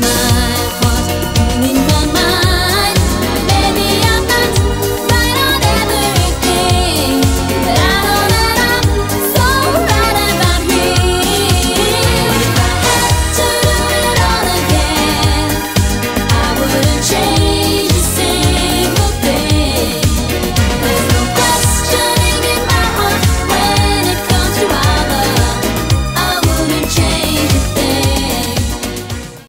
smile